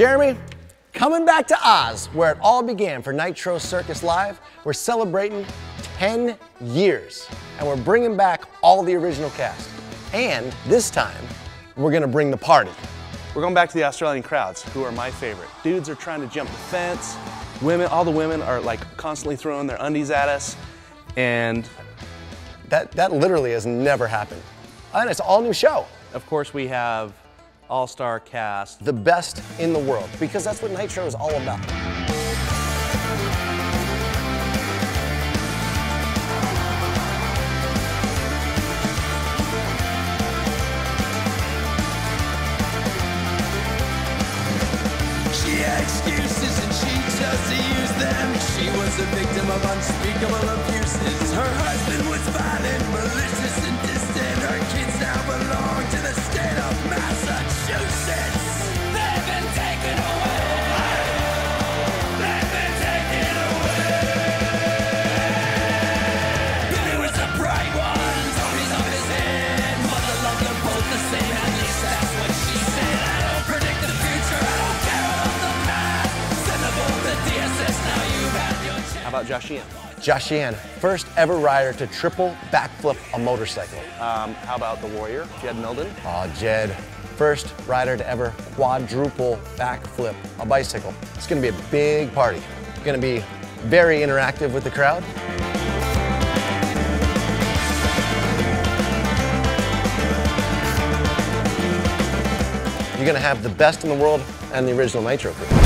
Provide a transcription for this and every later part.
Jeremy, coming back to Oz, where it all began for Nitro Circus Live, we're celebrating 10 years, and we're bringing back all the original cast. And this time, we're gonna bring the party. We're going back to the Australian crowds, who are my favorite. Dudes are trying to jump the fence. Women, all the women are like constantly throwing their undies at us. And That, that literally has never happened. And it's an all new show. of course, we have all-star cast. The best in the world, because that's what Nitro is all about. Excuses and she chose to use them. She was a victim of unspeakable abuses. Her husband was violent, about Josh Sheehan? Josh Sheehan, first ever rider to triple backflip a motorcycle. Um, how about the Warrior, Jed Mildon? Aw, Jed, first rider to ever quadruple backflip a bicycle. It's gonna be a big party. Gonna be very interactive with the crowd. You're gonna have the best in the world and the original Nitro crew.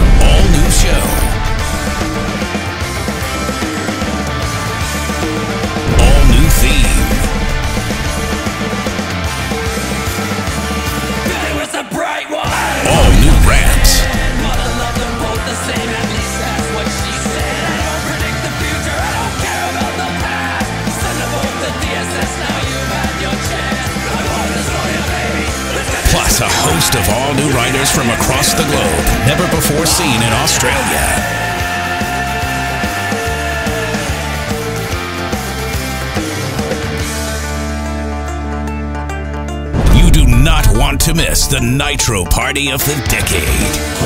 Host of all new riders from across the globe, never before seen in Australia. You do not want to miss the Nitro Party of the Decade.